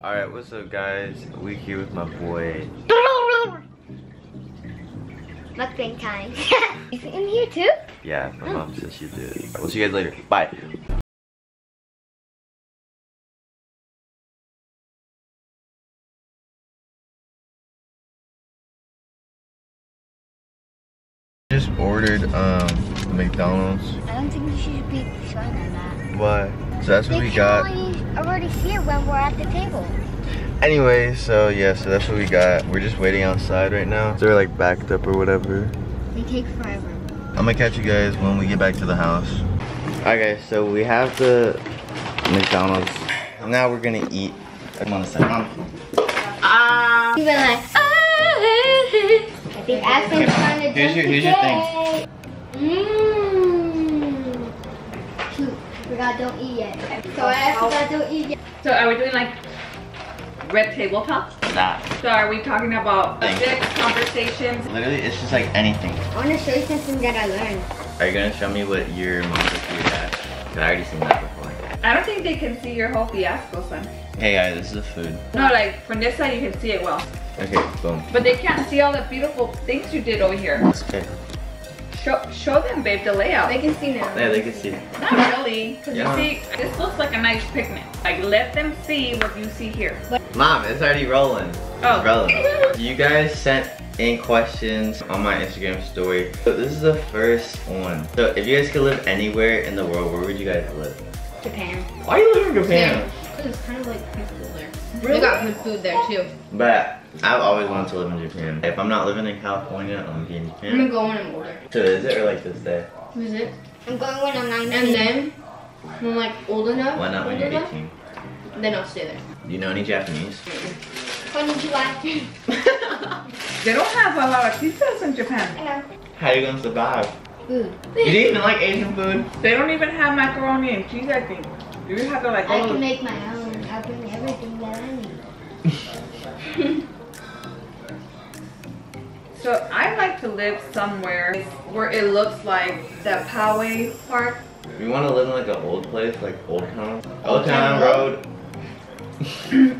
Alright, what's up guys? We here with my boy. Mukbang time. Is it in here too? Yeah, my mom says she did. Alright, we'll see you guys later. Bye. Just ordered um McDonald's. I don't think you should be showing them that. What? So that's what they we got. Already here when we're at the table. Anyway, so yeah, so that's what we got. We're just waiting outside right now. They're like backed up or whatever. They take forever. I'm gonna catch you guys when we get back to the house. Alright guys, so we have the McDonald's. Now we're gonna eat. Come on a. Mom. Ah. Even like, ah. I think Aspen's trying to Here's your- here's your Mmm. Shoot, I forgot don't eat yet. So I forgot don't eat yet. So are we doing like red table talk? Nah. So are we talking about Thanks. subjects, conversations? Literally, it's just like anything. I want to show you something that I learned. Are you gonna show me what your mom did to your dad? Cause I already seen that before. I don't think they can see your whole fiasco, son. Hey guys, this is the food. No, like from this side you can see it well. Okay, boom. But they can't see all the beautiful things you did over here. It's okay. Show, show them, babe, the layout. They can see now. Yeah, they can see. Not really, because Yeah. you see, this looks like a nice picnic. Like, let them see what you see here. Mom, it's already rolling. Oh. It's rolling. You guys sent in questions on my Instagram story. So this is the first one. So if you guys could live anywhere in the world, where would you guys live? Japan. Why are you living in Japan? Because it's kind of like peaceful there. They got good food there too. But I've always wanted to live in Japan. If I'm not living in California, I'm gonna be in I'm gonna go when I'm older. So is it or like this day? Visit. I'm going when I'm 19. And then, when I'm like old enough, Why not when you're enough, 18? then I'll stay there. Do you know any Japanese? Konnichiwa. They don't have a lot of pizzas in Japan. Hello. How you gonna survive? Food. You do even like Asian food? They don't even have macaroni and cheese, I think. You have to like, I can make my own. I'll bring everything that I need. So I like to live somewhere where it looks like the Poway Park. You wanna live in like an old place, like Old Town? Old Old Town Town Road.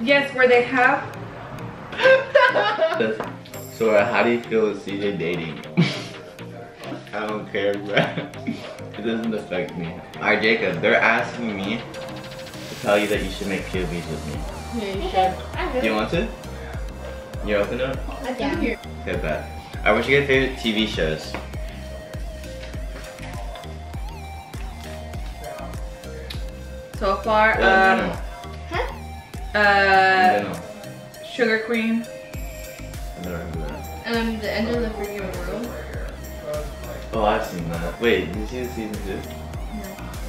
Yes, where they have. so uh, how do you feel with CJ dating? I don't care, bro. It doesn't affect me. Alright, Jacob, they're asking me to tell you that you should make POVs with me. Yeah, you should. Do you want to? You open it? I'm down. Here. Okay, bet. Alright, what's your favorite TV shows? So far, Well, um, no, Huh? uh, no, no. Sugar Queen. I never heard of that. Um, the end of the freaking world. Oh, I've seen that. Wait, did you see the season two? No.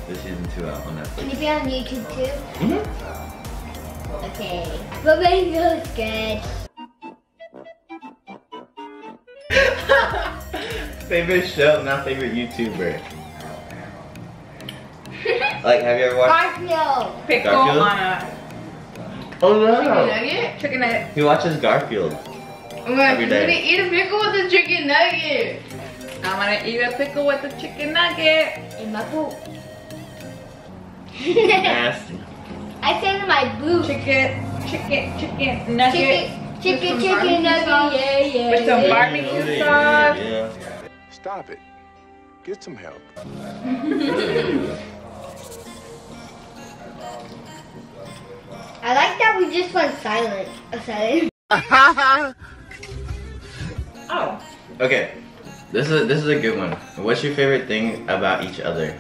The season two out on Netflix. Can you be on YouTube too? Mm-hmm. Okay. But mango's good. Favorite show, not favorite YouTuber. like, have you ever watched? Garfield. Pickle Garfield? on a Oh Chicken no! nugget? chicken nugget. He watches Garfield. I'm gonna, Every I'm gonna eat a pickle with a chicken nugget. I'm gonna eat a pickle with a chicken nugget. In my poop. Nasty. I said in my boot. Chicken, chicken, chicken nugget. Chicken, chicken, chicken nugget. sauce. Yeah, yeah. With some yeah. barbecue Yeah, sauce. yeah. Stop it. Get some help. I like that we just went silent. A silent. Oh, Okay, this is this is a good one. What's your favorite thing about each other?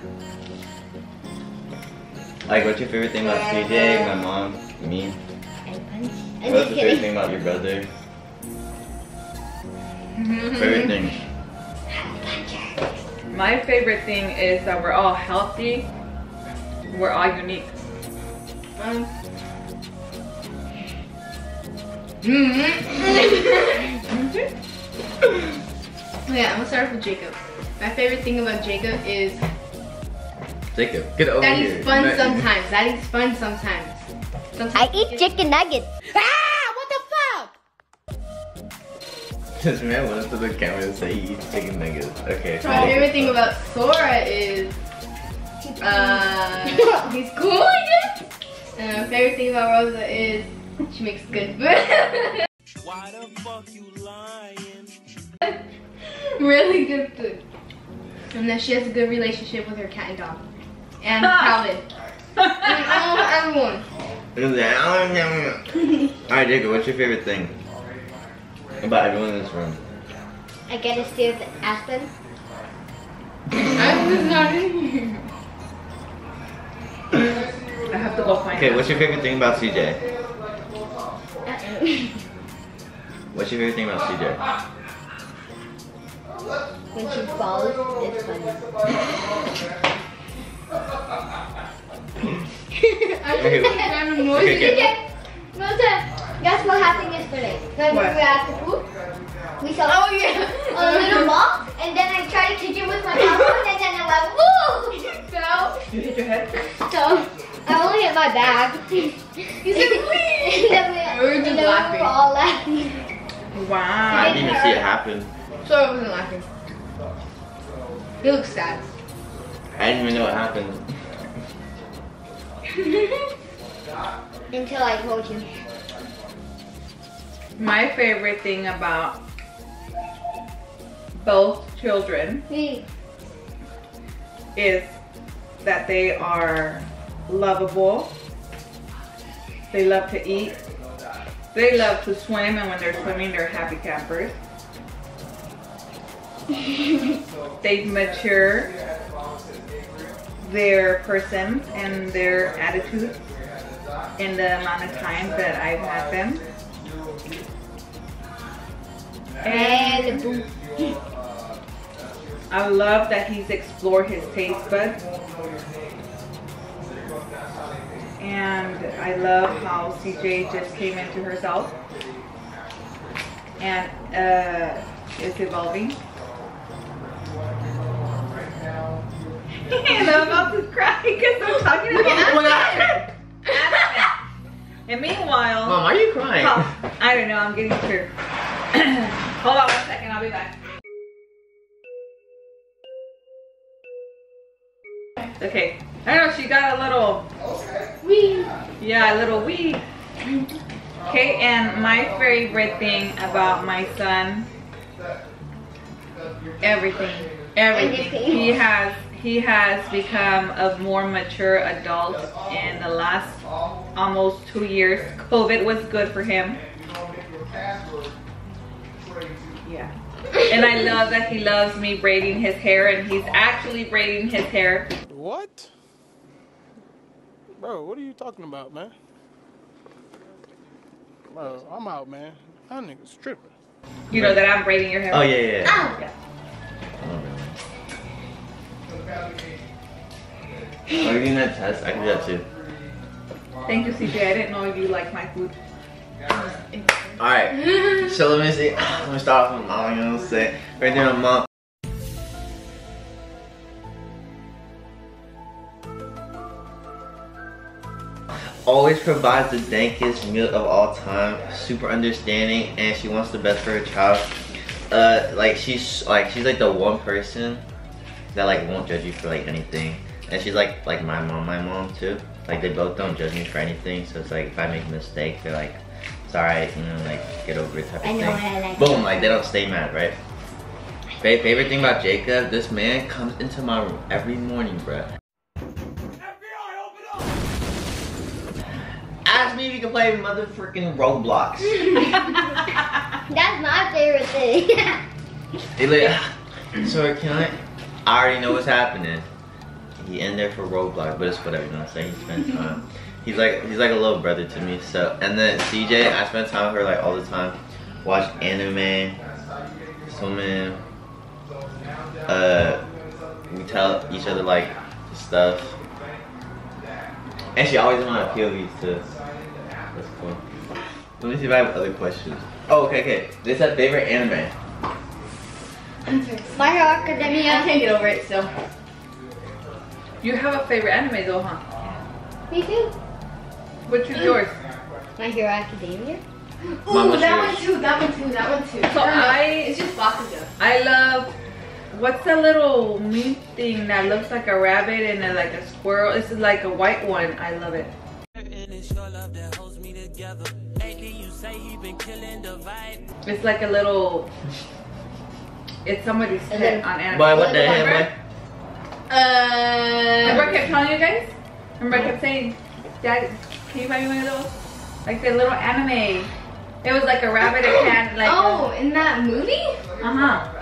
Like, what's your favorite thing about CJ, my mom, me? I'm What's punch. The favorite kidding. thing about your brother? favorite thing? My favorite thing is that we're all healthy. We're all unique. Um. Yeah, I'm gonna start off with Jacob. My favorite thing about Jacob is Jacob, get over that here. he's fun sometimes. That he's fun sometimes. sometimes I eat chicken nuggets. This man went up to the camera and say he eats chicken nuggets. Okay. My favorite thing about Sora is uh he's cool, I guess. And my favorite thing about Rosa is She makes good food. Why the fuck you lying? really good food. And then she has a good relationship with her cat and dog. And Calvin. and almost everyone. Alright, Jacob, what's your favorite thing about everyone in this room? I get to steal the Aspen. I was not in here. I have to go find Okay, uh-uh. what's your favorite thing about CJ? What's your favorite thing about CJ? when she falls, it's funny. I Okay. just made random noises. Okay, okay. CJ, Melissa, guess what happened yesterday? When oh, we What? were at the pool, we saw Oh yeah. a little ball, and then I tried to kick it with my elbow, and then I went woo! So, You hit your head? So I only hit my bag. You said and then we, We were and just then laughing. We were all laughing. I Wow. didn't even see it happen. so I wasn't laughing. You look sad. I didn't even know what happened. Until I told you. My favorite thing about both children is that they are lovable. They love to eat. They love to swim, and when they're swimming, they're happy campers. they mature their person and their attitude in the amount of time that I've had them. And boom. I love that he's explored his taste buds. And I love how CJ just came into herself and uh, is evolving. and I'm about to cry because I'm talking about happened? Aspen. And meanwhile, Mom, why are you crying? I don't know, I'm getting scared. Hold on one second, I'll be back. Okay, I know, she got a little, We. yeah, a little weed. Okay, and my favorite thing about my son, everything, everything. Everything. He has, he has become a more mature adult in the last almost two years. COVID was good for him. Yeah. And I love that he loves me braiding his hair and he's actually braiding his hair. What? Bro, what are you talking about, man? Bro, I'm out, man. That nigga's tripping. You know that I'm braiding your hair. Oh, yeah, yeah, yeah. Ow. Yeah. Are you doing that test? I can do that too. Thank you, CJ. I didn't know you liked my food. Alright, so let me see. Let me start off with mom, you know what I'm saying? Right there, mom. Always provides the dankest meal of all time. Super understanding, and she wants the best for her child. Uh, like she's like she's like the one person that like won't judge you for like anything. And she's like like my mom, my mom too. Like they both don't judge me for anything. So it's like if I make a mistake, they're like, it's alright, you know, like get over it type of I know thing. I like Boom, like they don't stay mad, right? Fa- favorite thing about Jacob, this man comes into my room every morning, bruh. Ask me if you can play motherfucking Roblox. That's my favorite thing. He like, so can I? I already know what's happening. He in there for Roblox, but it's whatever. You know what I'm saying? He spends time. He's like he's like a little brother to me. So and then CJ, I spend time with her like all the time. Watch anime, swimming. Uh, we tell each other like stuff. And she always in my POVs too. That's cool. Let me see if I have other questions. Oh, okay, okay. This is favorite anime. My Hero I can't get over it still. You have a favorite anime though, huh? Me too. Which is yours? My Hero Academia. Mom, Ooh, what's that yours? one too, that one too, that one too. So don't. I- It's just Bakugo. I love. What's that little meat thing that looks like a rabbit and a, like a squirrel? This is like a white one. I love it. And it's your love that holds me together. lately. You say he been killing the vibe. It's like a little. It's somebody's A pet little- on Animal. Boy, what the hell, Remember? boy? Remember I Uh, kept telling you guys? Remember I kept saying, Dad, can you buy me one of those? Like the little anime. It was like a rabbit and cat. Like oh, in that movie? Uh huh.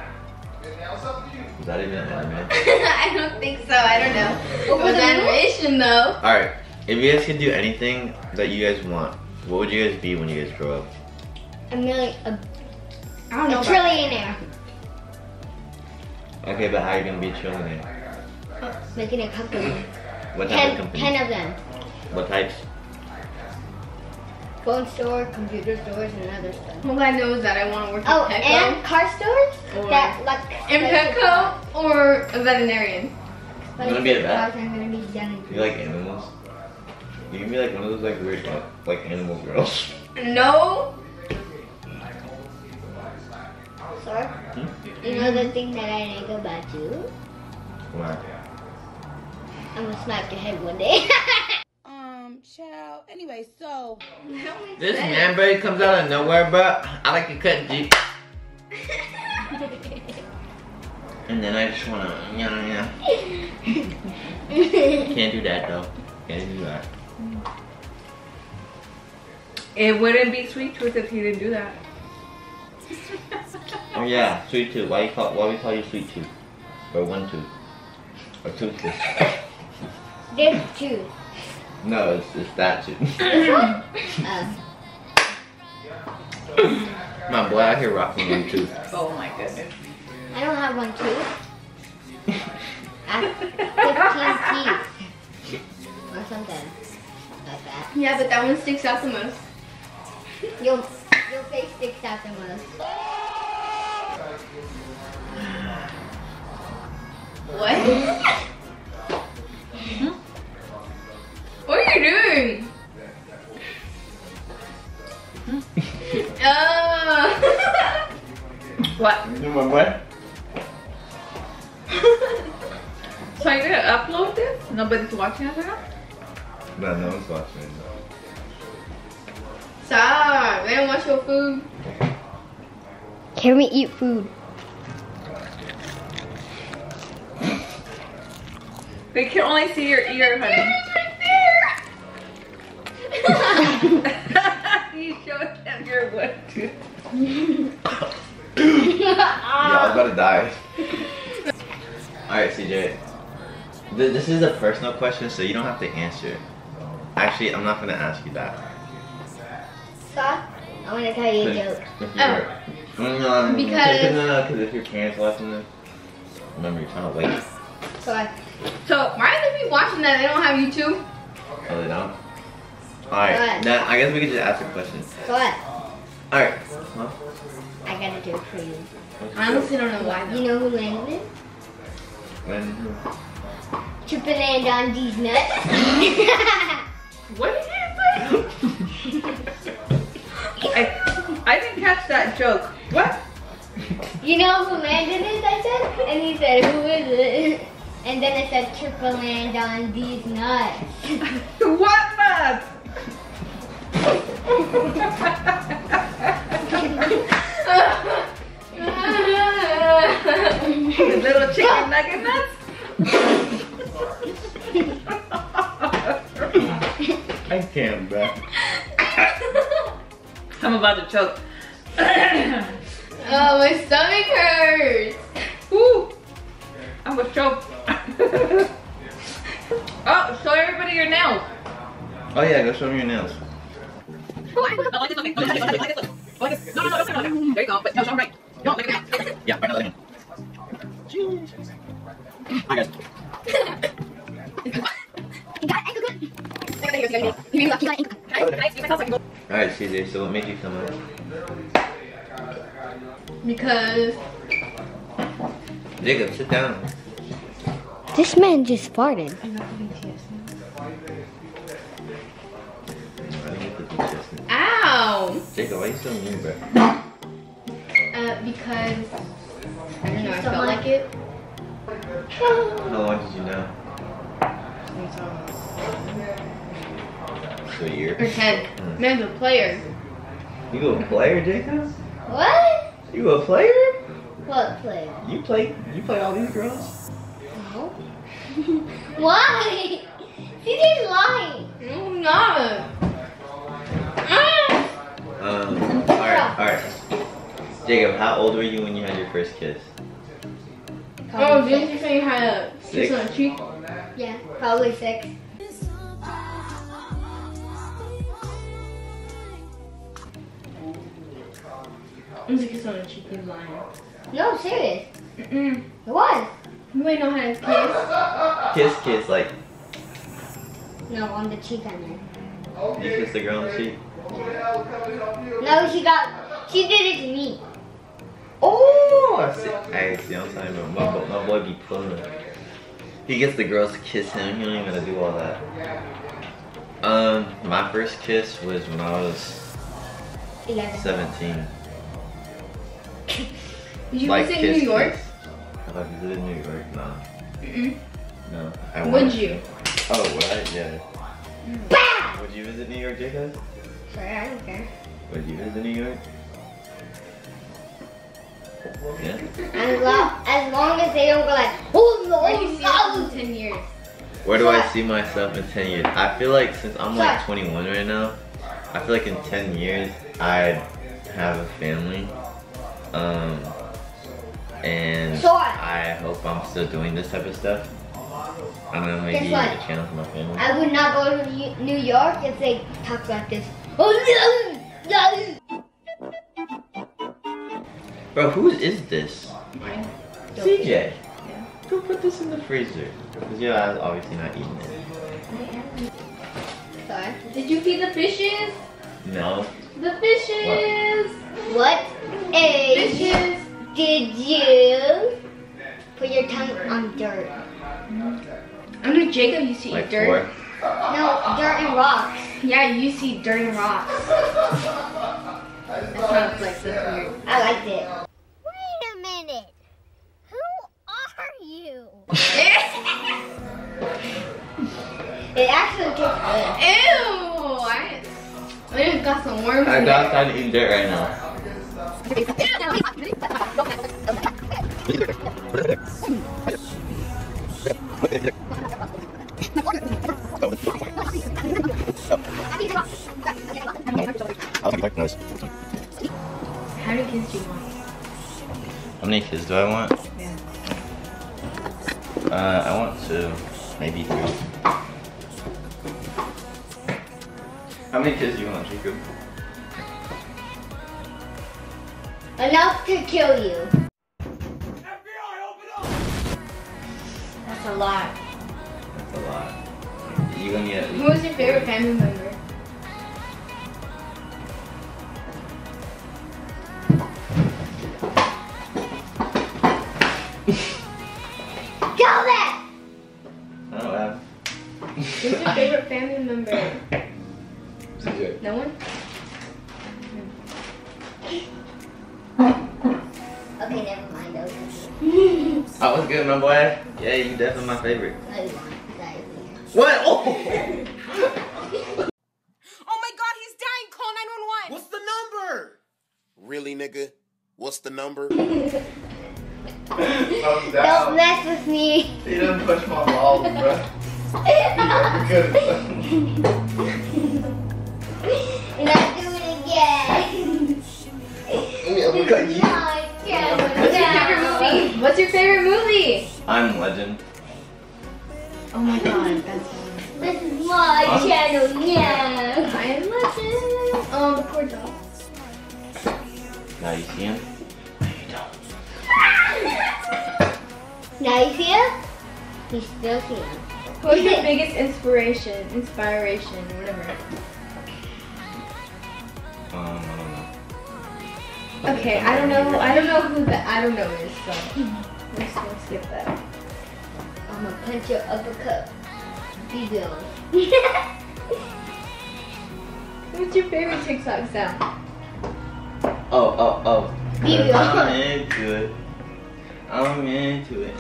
Is that even an anime? I don't think so. I don't know. It was animation though. Alright, if you guys could do anything that you guys want, what would you guys be when you guys grow up? A million, a, I don't a know. about- trillionaire. Okay, but how are you gonna be a trillionaire? Making a company. What type of Ten, company? ten of them. What types? Phone store, computer stores, and other stuff. All I know is that I want to work Oh, at and car stores Or- that like. in Petco or a veterinarian. But You wanna be a vet? I'm gonna be done. You like animals? You can be like one of those like weird like animal girls. No. Sorry. Hmm? You know the thing that I like about you? Why? I'm gonna smack your head one day. Child. Anyway, so This man bird comes out of nowhere, bro. I like to cut deep. And then I just wanna, yeah, yeah. Can't do that though. Can't do that. It wouldn't be Sweet Tooth if he didn't do that. Oh yeah, sweet tooth. Why you call? Why we call you sweet tooth? Or one tooth? Or toothless? There's two. No, it's it's that tooth. Uh, My boy out here rocking one tooth. Oh my goodness. I don't have one tooth. I have 15 teeth. Or something like that. Yeah, but that one sticks out the most. Your, your face sticks out the most. What? what Can we eat food? They can only see your ear, honey. you showed them your one tooth. Yeah, I was about to die. Alright, CJ. Th- This is a personal question, so you don't have to answer. Actually, I'm not gonna ask you that. Stop. I want to tell you a joke. If you're, Mm, no, Because- no, no, because uh, if your parents watching this, remember you're trying to wait. So I, So why are they be watching that? They don't have YouTube. Oh, they don't. Alright, What? then I guess we could just ask a question. so what? Alright. Huh? I gotta do it for you. I honestly don't know why You know who landed it? joke? When? Triple land on these nuts. What did you say? I, I didn't catch that joke. What? you know who landed it? I said, and he said, "Who is it?" And then I said, "Triple land on these nuts." What nuts? The little chicken nugget nuts? I can't, bro. I'm about to choke. oh, my stomach hurts. Woo! I was choked. oh, show everybody your nails. Oh yeah, go show me your nails. There you go. But no, show 'em right. No, like that. Yeah, right now, let me. Hi guys. Alright, CJ, so what made you come up? Because Jacob, sit down. This man just farted. I didn't get the consistent. ow. Jacob, why you so mean, bro? Uh, because I don't know. I felt like it. How long did you know? So a year? Or ten. Man's a player. You a player, Jacob? What? You a player? What player? You play you play all these girls? No. Why? CJ's lying. No, I'm not. Um alright, alright. Jacob, how old were you when you had your first kiss? Oh, Probably didn't you six. say you had a kiss Six? on the cheek? Yeah, probably six. It was a kiss on the cheek. He's lying. No, serious. Mm-mm. It was. You ain't know how to kiss. Kiss kiss like No, on the cheek I meant. you kissed the girl on the cheek? No, she got. She did it to me. Oh I see I see I'm talking about my, boy- my boy be pulling. He gets the girls to kiss him, he don't even gotta do all that. Um, my first kiss was when I was Eleven. 17. Did you like visit kiss, New York? kiss. Have I visited New York? No. Mm-mm. No. I Would you? to. Oh, would I? Yeah. Bah! Would you visit New York, Jacob? Sorry, I don't care. Would you visit New York? Yeah. As long, as long as they don't go like, oh no, Where do you see in 10 years? Where do I see myself in 10 years? I feel like since I'm like 21 right now, I feel like in 10 years I'd have a family. Um, and Sure. I hope I'm still doing this type of stuff. I don't know, maybe Guess a channel for my family. I would not go to New- New York if they talk like this. Oh no, no. Bro, who is this? Mine. CJ. Yeah. Go put this in the freezer. Because you're obviously not eating it. Sorry. Did you feed the fishes? No. The fishes! What age Fishes! Did you put your tongue on dirt? I know Jacob used to Like eat dirt. four. No, dirt and rocks. Yeah, you see dirt and rocks. That sounds like that's weird. I liked it. Wait a minute. Who are you? It actually tastes good. Ew! I, I just got some worms I in got there. time to eat dirt right now. How many kids do you want? How many kids do I want? Yeah. Uh, I want two, maybe three. How many kids do you want, Jacob? Enough to kill you. That's a lot. That's a lot. You gonna get Who was your favorite family member? Kill that! I don't have. Who's your favorite family member? No one? Oh, Those. I was good, my boy. Yeah, you definitely my favorite. No, you aren't. That is weird. What? Oh! Oh my god, he's dying. Call 911. What's the number? Really, nigga? What's the number? Don't mess with me. He didn't push my balls, bro. Good. And I do it again. uppercut you. My What's your favorite movie? What's your favorite movie? I'm legend. Oh my god, that's. This is my Huh? channel now. I am legend. Oh, the poor dog. Now you see him? Now you see him? You still see him. What's your biggest inspiration, inspiration, whatever? Um, I don't know. Okay, I don't know. I don't know who the I don't know is. So let's, let's skip that. I'm gonna punch your uppercut. Be gone. What's your favorite TikTok sound? Oh, oh, oh. You go. I'm into it. I'm into it.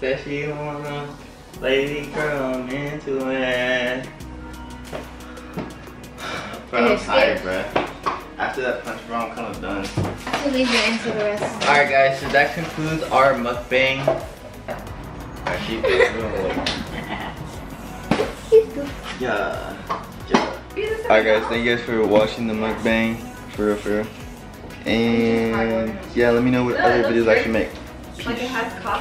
Said she wanna, lady girl, I'm into it. Bro, I'm tired, bro. I after that punch bro, I'm kind of done. So leave it into the rest. Alright guys, so that concludes our mukbang. Actually, yeah. yeah. Alright guys, thank you guys for watching the mukbang. For real, for real. And yeah, let me know what other videos I should make. Like it has cost.